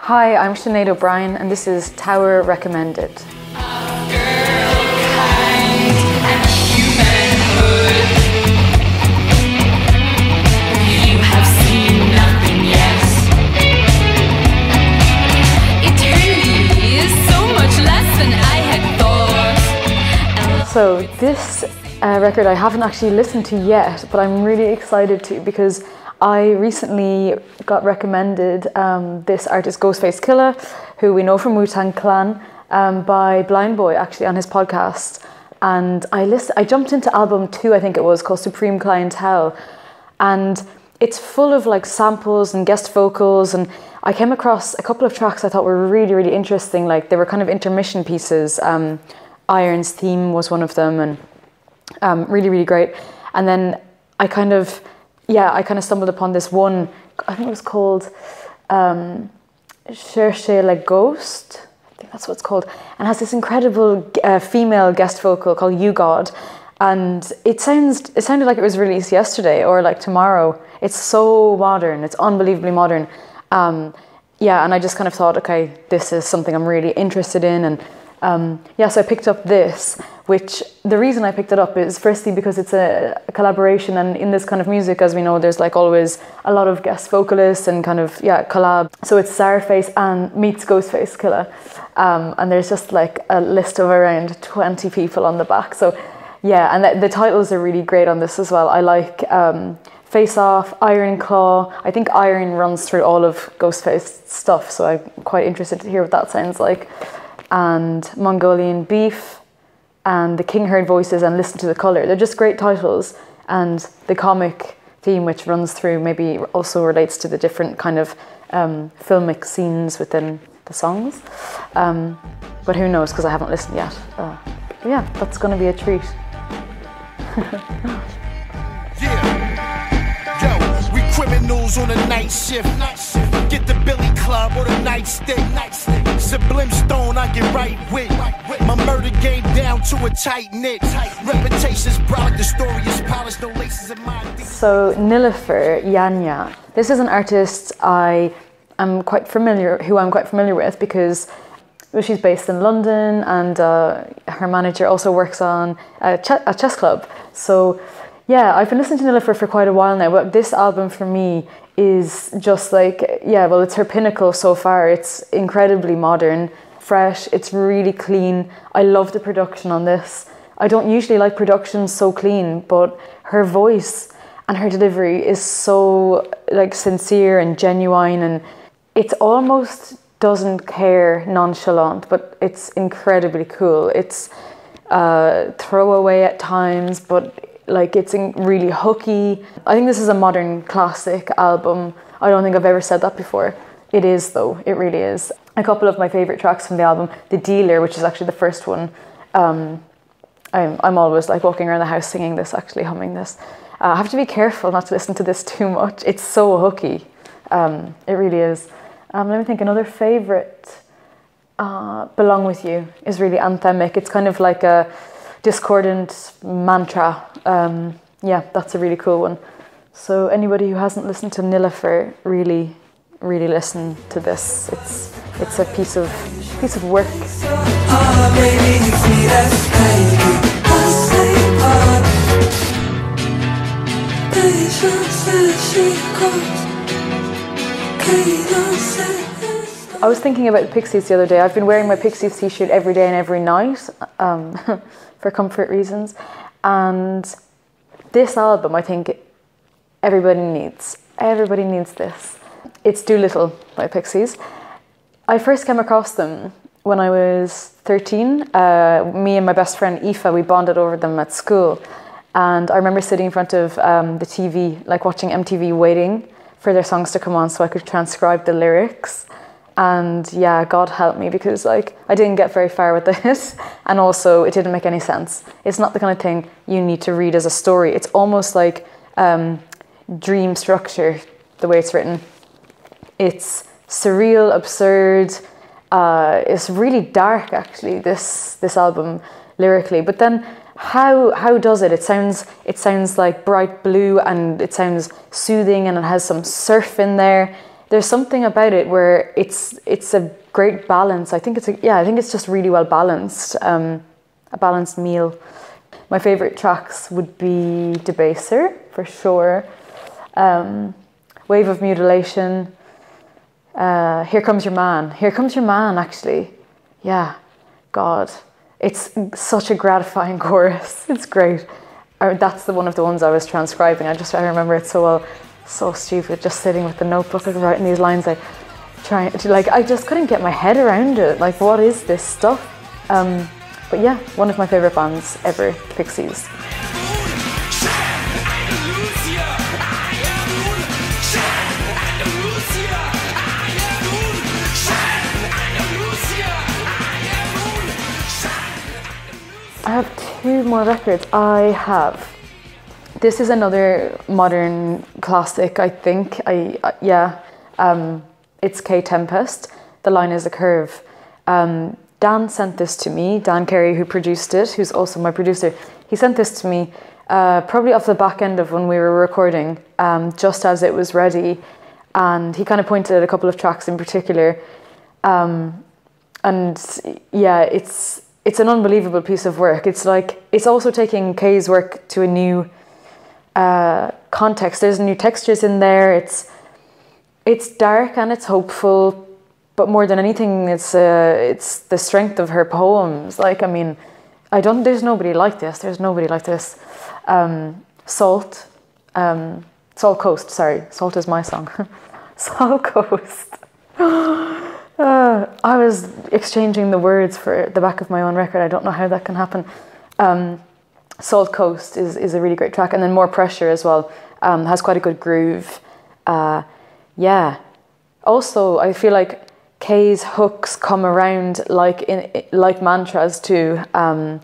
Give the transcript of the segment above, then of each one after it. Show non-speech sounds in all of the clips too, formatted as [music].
Hi, I'm Sinead O'Brien, and this is Tower Recommended. So this uh, record I haven't actually listened to yet, but I'm really excited to because I recently got recommended um, this artist Ghostface Killah, who we know from Wu Tang Clan, um, by Blindboy actually on his podcast. And I list, I jumped into album two, I think it was called Supreme Clientele, and it's full of like samples and guest vocals and I came across a couple of tracks I thought were really really interesting like they were kind of intermission pieces. Um, Iron's theme was one of them and um, really really great. And then I kind of yeah I kind of stumbled upon this one I think it was called um, Cherchez LaGhost I think that's what it's called and has this incredible uh, female guest vocal called U-God and it sounds it sounded like it was released yesterday or like tomorrow. It's so modern it's unbelievably modern. Um, yeah and i just kind of thought okay this is something i'm really interested in and um, yeah so i picked up this which the reason i picked it up is firstly because it's a, a collaboration and in this kind of music as we know there's like always a lot of guest vocalists and kind of yeah collab so it's Czarface and meets Ghostface Killah, um, and there's just like a list of around 20 people on the back so yeah, and the, the, titles are really great on this as well. I like um, Face Off, Iron Claw. I think Iron runs through all of Ghostface stuff, so I'm quite interested to hear what that sounds like. And Mongolian Beef, and The King Heard Voices, and Listen to the Color. They're just great titles, and the comic theme, which runs through, maybe also relates to the different kind of um, filmic scenes within the songs. Um, but who knows, because I haven't listened yet. Uh, yeah, that's going to be a treat [laughs] yeah. Yo, we criminals on a night shift. Get the Billy Club or the nightstick. Stone, I get right with. My murder game down to a tight knit. Reputation's the story is polished, no laces in my. So, Nilüfer Yanya. This is an artist I am quite familiar, who I'm quite familiar with because she's based in London, and uh, her manager also works on a, ch- a, chess club. So, yeah, I've been listening to Nilüfer for quite a while now. But this album for me is just like, yeah, well, it's her pinnacle so far. It's incredibly modern, fresh. It's really clean. I love the production on this. I don't usually like productions so clean, but her voice and her delivery is so like sincere and genuine, and it almost doesn't care nonchalant, but it's incredibly cool. It's uh, throwaway at times, but like it's really hooky. I think this is a modern classic album. I don't think I've ever said that before. It is though, it really is. A couple of my favorite tracks from the album, The Dealer, which is actually the first one. Um, I'm, I'm always like walking around the house singing this, actually humming this. Uh, I have to be careful not to listen to this [laughs] too much. It's so hooky. Um, it really is. Um, let me think. Another favorite, uh, "Belong with You," is really anthemic. It's kind of like a discordant mantra. Um, yeah, that's a really cool one. So anybody who hasn't listened to Nilüfer, really, really listen to this. It's it's a piece of piece of work. I was thinking about the Pixies the other day. I've been wearing my Pixies t-shirt every day and every night um, [laughs] for comfort reasons. And this album, I think everybody needs. Everybody needs this. It's Doolittle by Pixies. I first came across them when I was 13. Uh, me and my best friend Aoife, we bonded over them at school. And I remember sitting in front of um, the TV, like watching MTV, waiting for their songs to come on so I could transcribe the lyrics. And yeah, God help me because like I didn't get very far with this, [laughs] and also it didn't make any sense. It's not the kind of thing you need to read as a story. It's almost like um, dream structure, the way it's written. It's surreal, absurd. Uh, it's really dark, actually. This this album lyrically, but then how how does it? It sounds it sounds like bright blue and it sounds soothing and it has some surf in there. There's something about it where it's it's a great balance. I think it's a, yeah, I think it's just really well balanced, um, a balanced meal. My favorite tracks would be Debaser for sure, um, Wave of Mutilation. Uh, Here comes your man. Here comes your man. Actually, yeah, God, it's such a gratifying [laughs] chorus. It's great. I, that's the one of the ones I was transcribing. I just I remember it so well. So stupid, just sitting with the notebook and writing these lines. like trying to like I just couldn't get my head around it. Like, what is this stuff? Um, but yeah, one of my favorite bands ever, Pixies. I have two more records. I have. This is another modern classic. I think. I uh, yeah. Um, it's Kae Tempest. The line is a curve. Um, Dan sent this to me. Dan Carey, who produced it, who's also my producer, he sent this to me uh, probably off the back end of when we were recording, um, just as it was ready. And he kind of pointed at a couple of tracks in particular. Um, and yeah, it's it's an unbelievable piece of work. It's like it's also taking Kae's work to a new uh, context. There's new textures in there. It's it's dark and it's hopeful, but more than anything, it's uh, it's the strength of her poems. Like I mean, I don't. There's nobody like this. There's nobody like this. Um, Salt, um, Salt Coast. Sorry, Salt is my song. [laughs] Salt Coast. [gasps] Uh, I was exchanging the words for the back of my own record. I don't know how that can happen. Um, Salt Coast is, is a really great track, and then More Pressure as well um, has quite a good groove. Uh, yeah. Also, I feel like Kae's hooks come around like in like mantras too. Um,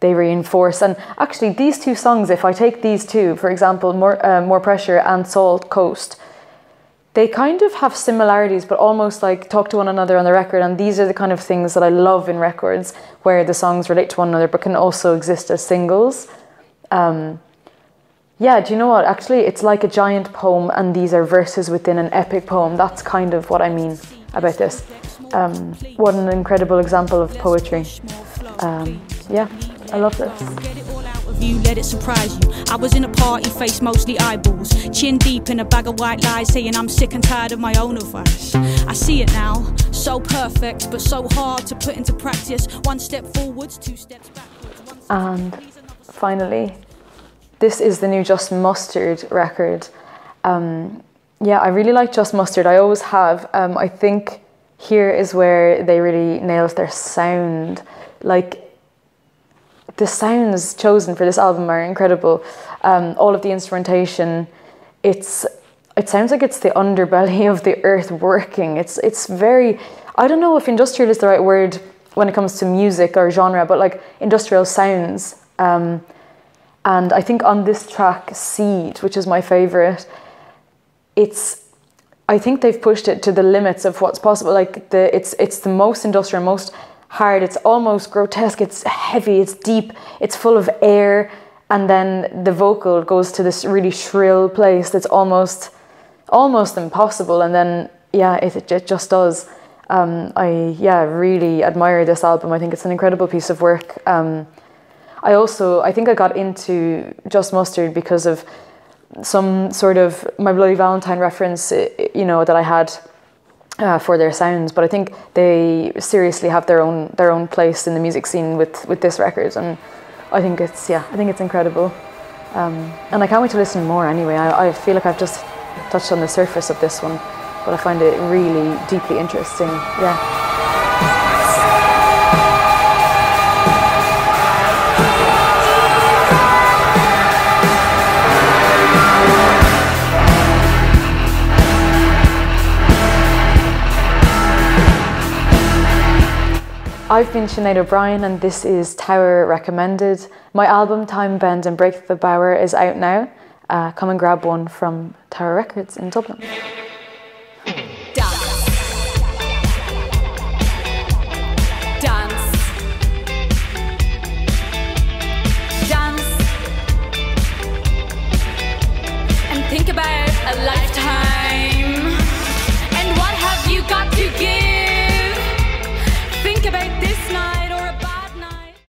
they reinforce, and actually, these two songs. If I take these two, for example, More uh, More Pressure and Salt Coast they kind of have similarities, but almost like talk to one another on the record. And these are the kind of things that I love in records, where the songs relate to one another, but can also exist as singles. Um, yeah, do you know what? Actually, it's like a giant poem, and these are verses within an epic poem. That's kind of what I mean about this. Um, what an incredible example of poetry. Um, yeah, I love this you, let it surprise you. I was in a party, face mostly eyeballs, chin deep in a bag of white lies, saying I'm sick and tired of my own advice. I see it now, so perfect, but so hard to put into practice. One step forwards, two steps backwards. And finally, this is the new Just Mustard record. Um, yeah, I really like Just Mustard. I always have. Um, I think here is where they really nailed their sound. Like the sounds chosen for this album are incredible. Um, all of the instrumentation, it's it sounds like it's the underbelly of the earth working. It's it's very I don't know if industrial is the right word when it comes to music or genre, but like industrial sounds. Um, and I think on this track, Seed, which is my favorite, it's I think they've pushed it to the limits of what's possible. Like the it's it's the most industrial, most hard, it's almost grotesque, it's heavy, it's deep, it's full of air, and then the vocal goes to this really shrill place that's almost almost impossible. And then yeah it, it just does. Um, I yeah really admire this album. I think it's an incredible piece of work. Um, I also I think I got into Just Mustard because of some sort of My Bloody Valentine reference you know that I had uh, for their sounds, but I think they seriously have their own their own place in the music scene with with this record, and I think it's yeah, I think it's incredible, um, and I can't wait to listen more. Anyway, I, I feel like I've just touched on the surface of this one, but I find it really deeply interesting. Yeah. I've been Sinead O'Brien and this is Tower Recommended. My album Time Bend and Break the Bower is out now. Uh, come and grab one from Tower Records in Dublin.